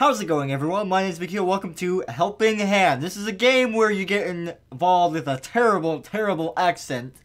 How's it going, everyone? My name is McQ, Welcome to Helping Hand. This is a game where you get involved with a terrible, terrible accent.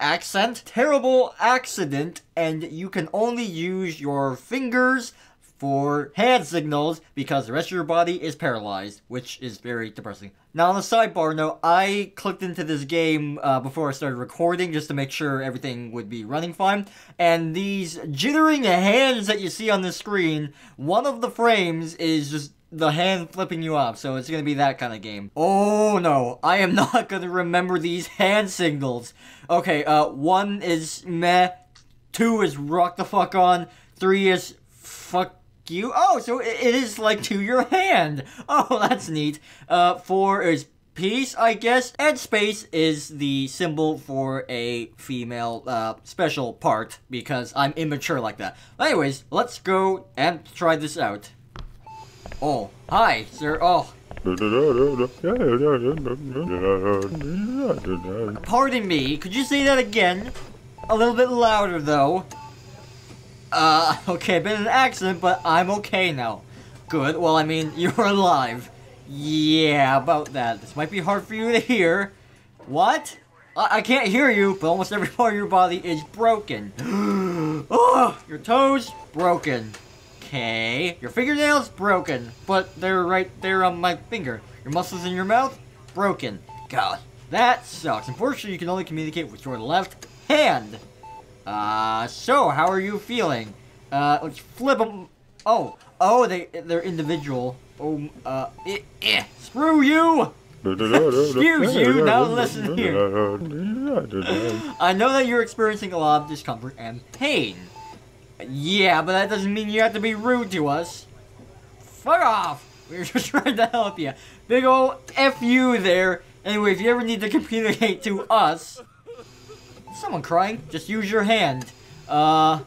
Accent? Terrible accident, and you can only use your fingers for hand signals because the rest of your body is paralyzed, which is very depressing. Now, on the sidebar note, I clicked into this game uh, before I started recording just to make sure everything would be running fine. And these jittering hands that you see on the screen, one of the frames is just the hand flipping you off, so it's gonna be that kind of game. Oh no, I am not gonna remember these hand signals. Okay, uh, one is meh, two is rock the fuck on, three is fuck you. Oh, so it is like to your hand. Oh, that's neat. Uh, four is peace, I guess, and space is the symbol for a female uh, special part because I'm immature like that. Anyways, let's go and try this out. Oh, hi, sir. Oh, pardon me. Could you say that again? A little bit louder, though. Uh, okay, been an accident, but I'm okay now. Good, well, I mean, you're alive. Yeah, about that. This might be hard for you to hear. What? I, I can't hear you, but almost every part of your body is broken. oh, your toes, broken. Okay, your fingernails, broken. But they're right there on my finger. Your muscles in your mouth, broken. God, that sucks. Unfortunately, you can only communicate with your left hand. Uh, so, how are you feeling? Uh, let's flip them. Oh, oh, they, they're individual. Oh, uh, eh, eh. Screw you! Excuse you, now listen here. I know that you're experiencing a lot of discomfort and pain. Yeah, but that doesn't mean you have to be rude to us. Fuck off! We are just trying to help you. Big ol' F you there. Anyway, if you ever need to communicate to us, Someone crying? Just use your hand. Uh,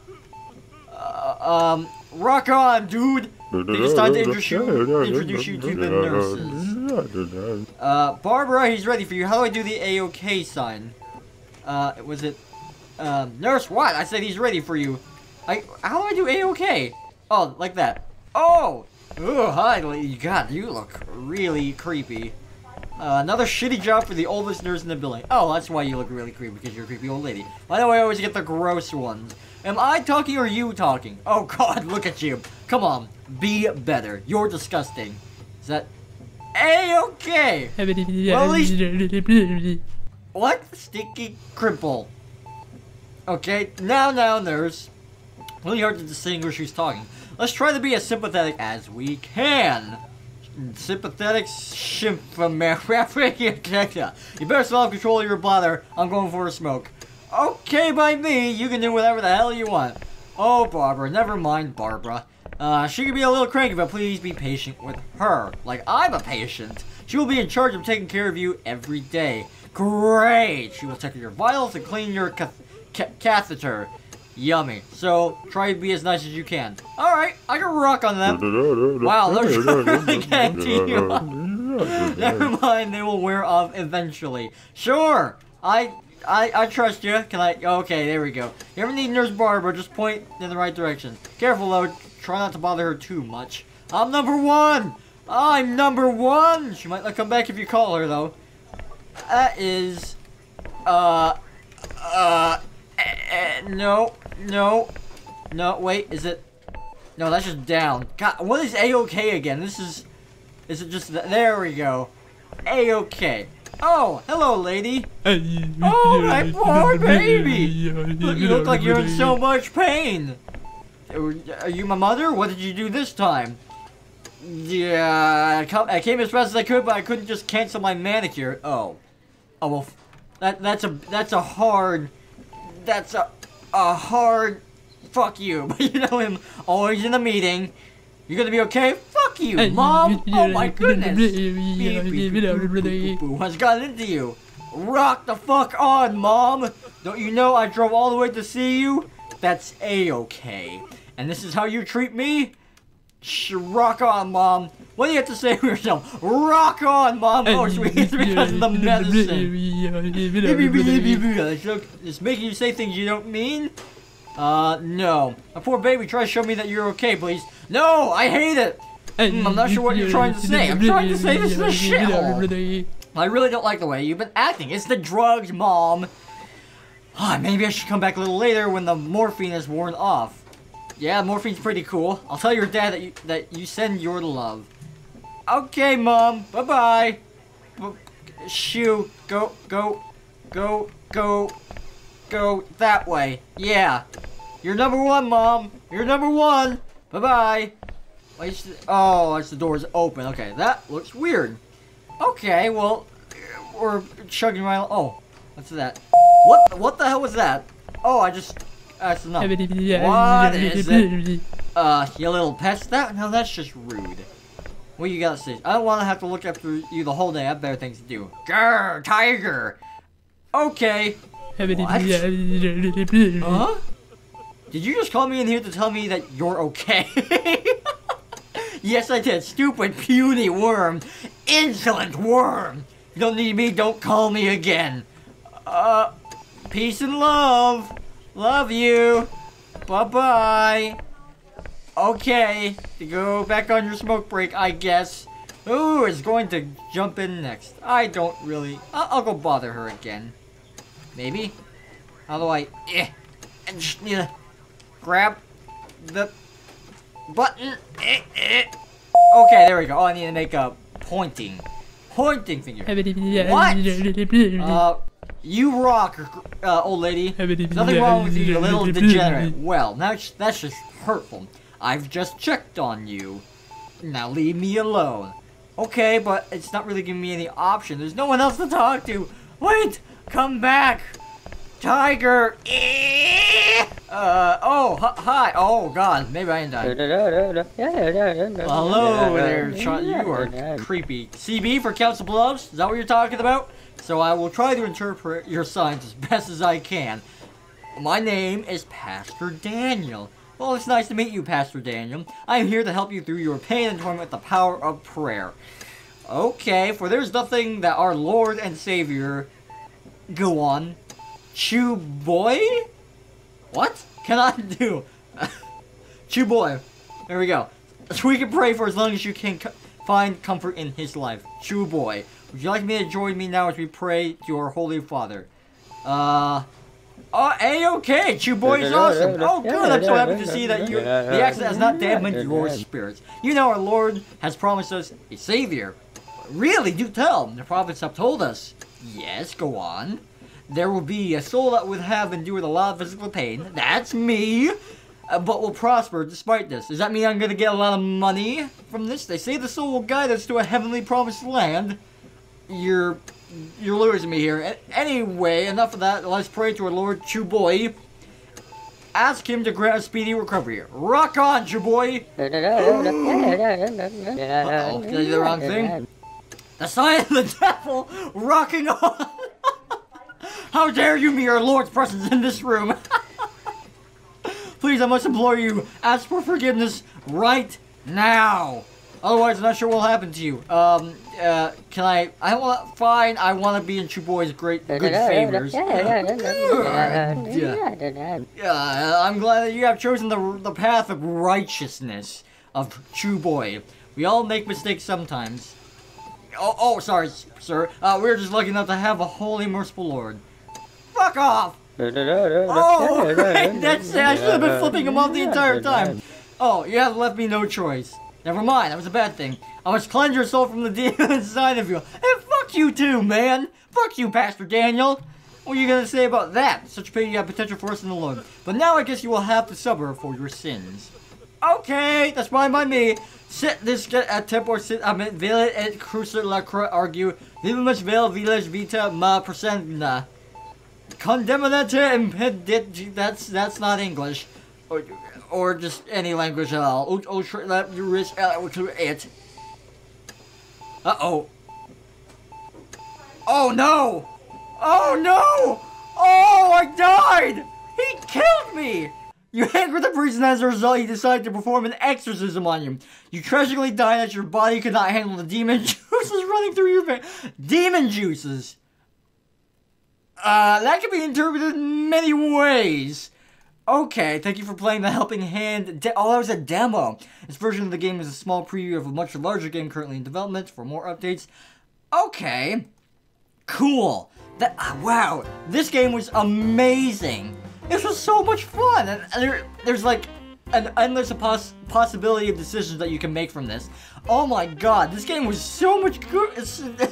uh um, rock on, dude. It's time to introduce you, introduce you to the nurses. Uh, Barbara, he's ready for you. How do I do the A-OK sign? Uh, was it, um, nurse, what? I said he's ready for you. I, how do I do A-OK? Oh, like that. Oh! Oh, hi, God, you look really creepy. Uh, another shitty job for the oldest nurse in the building. Oh, that's why you look really creepy, because you're a creepy old lady. Why do I always get the gross ones? Am I talking or you talking? Oh god, look at you. Come on, be better. You're disgusting. Is that... A-okay! well, at least... What? Sticky cripple. Okay, now, now, nurse. Really hard to distinguish who's talking. Let's try to be as sympathetic as we can sympathetic symphomatica. You better still have control of your bladder. I'm going for a smoke. Okay by me, you can do whatever the hell you want. Oh, Barbara, never mind Barbara. Uh, she can be a little cranky, but please be patient with her. Like I'm a patient. She will be in charge of taking care of you every day. Great! She will check your vitals and clean your cath catheter. Yummy. So, try to be as nice as you can. Alright, I can rock on them. wow, really getting to you. Never mind, they will wear off eventually. Sure! I I, I trust you. Can I? Okay, there we go. You ever need Nurse Barbara, just point in the right direction. Careful though, try not to bother her too much. I'm number one! I'm number one! She might not come back if you call her though. That is, uh, uh, no. No. No, wait, is it... No, that's just down. God, what is A-OK again? This is... Is it just... There we go. A-OK. Oh, hello, lady. Oh, my poor baby. Look, you look like you're in so much pain. Are you my mother? What did you do this time? Yeah, I came as fast as I could, but I couldn't just cancel my manicure. Oh. Oh, well, that, that's a, that's a hard, that's a, a hard fuck you. But you know him always in the meeting. You're gonna be okay? Fuck you, mom! Oh my goodness! What's gotten into you? Rock the fuck on, mom! Don't you know I drove all the way to see you? That's a-okay. And this is how you treat me? Rock on, mom. What do you have to say for yourself? Rock on, mom. Oh, sweet. It's because of the medicine. it's making you say things you don't mean? Uh, no. A poor baby, try to show me that you're okay, please. No, I hate it. Hmm, I'm not sure what you're trying to say. I'm trying to say this is a shithole. I really don't like the way you've been acting. It's the drugs, Mom. Ah, maybe I should come back a little later when the morphine is worn off. Yeah, morphine's pretty cool. I'll tell your dad that you, that you send your love. Okay, Mom. Bye-bye. Shoo. Go, go, go, go, go that way. Yeah. You're number one, Mom. You're number one. Bye-bye. Oh, it's the door's open. Okay, that looks weird. Okay, well, we're chugging right. Oh, what's that? What? What the hell was that? Oh, I just. That's enough. What is it? Uh, you little pest. That now that's just rude. What you gotta say? I don't want to have to look after you the whole day. I have better things to do. Grr, tiger. Okay. What? huh? Did you just call me in here to tell me that you're okay? yes, I did. Stupid, puny worm. Insolent worm. You don't need me, don't call me again. Uh, peace and love. Love you. Bye-bye. Okay, to go back on your smoke break, I guess. Who is going to jump in next? I don't really... I'll, I'll go bother her again. Maybe? How do I... Eh, I just need to grab the button. Eh, eh. Okay, there we go. Oh, I need to make a pointing. Pointing finger. What? Uh, you rock, uh, old lady. Nothing wrong with you, you little degenerate. Well, now that's just hurtful. I've just checked on you. Now leave me alone. Okay, but it's not really giving me any option. There's no one else to talk to. Wait! Come back! Tiger! Uh, oh, hi. Oh, God. Maybe I am dying. Hello there, Sean. You are creepy. CB for Council Bluffs? Is that what you're talking about? So I will try to interpret your signs as best as I can. My name is Pastor Daniel. Well, it's nice to meet you, Pastor Daniel. I am here to help you through your pain and torment with the power of prayer. Okay, for there's nothing that our Lord and Savior... Go on. Chew boy? What can I do? Chew boy. There we go. So we can pray for as long as you can find comfort in his life. Chew boy. Would you like me to join me now as we pray to our Holy Father? Uh... Oh, a-okay, Chew Boy is awesome. Oh, good, I'm so happy to see that you, the accident has not damaged your spirits. You know our Lord has promised us a Savior. Really, do tell. The prophets have told us. Yes, go on. There will be a soul that would have endured a lot of physical pain. That's me. Uh, but will prosper despite this. Does that mean I'm to get a lot of money from this? They say the soul will guide us to a heavenly promised land. You're you're losing me here. Anyway, enough of that. Let's pray to our Lord Chuboy. Ask him to grant a speedy recovery. Rock on, Chuboy! Uh-oh, did I do the wrong thing? The sign of the devil rocking on! How dare you me, our Lord's presence in this room! Please, I must implore you, ask for forgiveness right now! Otherwise, I'm not sure what'll happen to you. Um, uh, can I? I want. Fine. I want to be in Chuboy's great good favors. yeah. yeah. I'm glad that you have chosen the the path of righteousness of Chuboy. We all make mistakes sometimes. Oh, oh, sorry, sir. Uh, we're just lucky enough to have a holy, merciful Lord. Fuck off! Oh, that's it. I should have been flipping him off the entire time. Oh, you have left me no choice. Never mind, that was a bad thing. I must cleanse your soul from the demon inside of you. And fuck you too, man! Fuck you, Pastor Daniel! What are you gonna say about that? Such a pity you have potential for us in the Lord. But now I guess you will have to suffer for your sins. Okay, that's fine by me. Sit this get at temp or sit I mean vile et crucer la croix argue. Vivimus vel village vita ma presenta. Condemnata impedit that's that's not English. Or, or just any language at all. Oh, oh, let you risk it. Uh oh. Oh no! Oh no! Oh, I died! He killed me! You angered the priest and as a result he decided to perform an exorcism on you. You tragically died as your body could not handle the demon juices running through your veins. Demon juices! Uh, that can be interpreted in many ways. Okay, thank you for playing the Helping Hand. De- oh, that was a demo. This version of the game is a small preview of a much larger game currently in development. For more updates, okay, cool. That uh, wow, this game was amazing. This was so much fun, and there, there's like an endless poss- possibility of decisions that you can make from this. Oh my god, this game was so much good.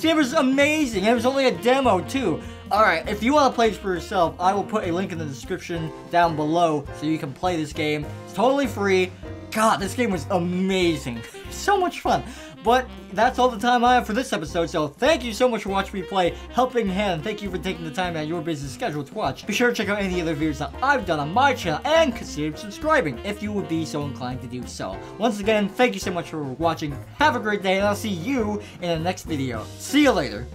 this game was amazing. It was only a demo too. Alright, if you want to play this for yourself, I will put a link in the description down below so you can play this game. It's totally free. God, this game was amazing. so much fun. But that's all the time I have for this episode, so thank you so much for watching me play Helping Hand. Thank you for taking the time out of your busy schedule to watch. Be sure to check out any other videos that I've done on my channel and consider subscribing if you would be so inclined to do so. Once again, thank you so much for watching. Have a great day, and I'll see you in the next video. See you later.